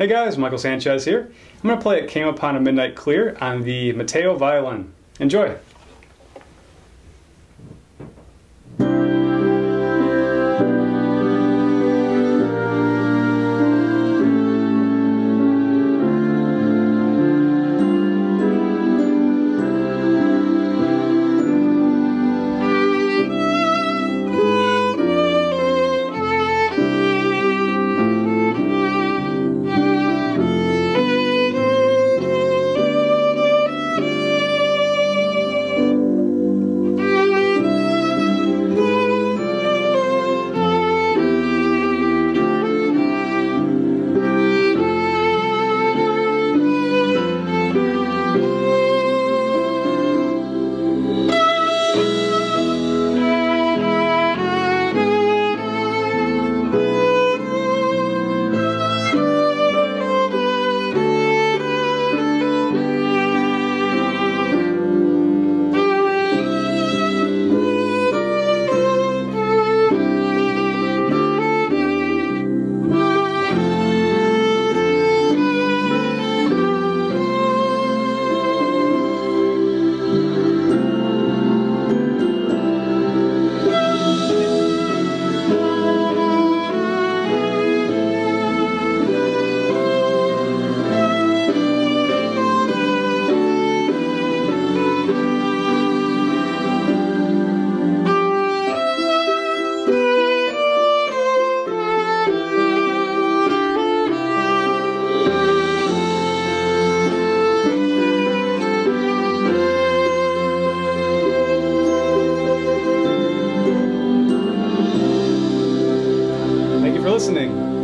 Hey guys, Michael Sanchez here. I'm going to play It Came Upon a Midnight Clear on the Matteo violin. Enjoy! listening.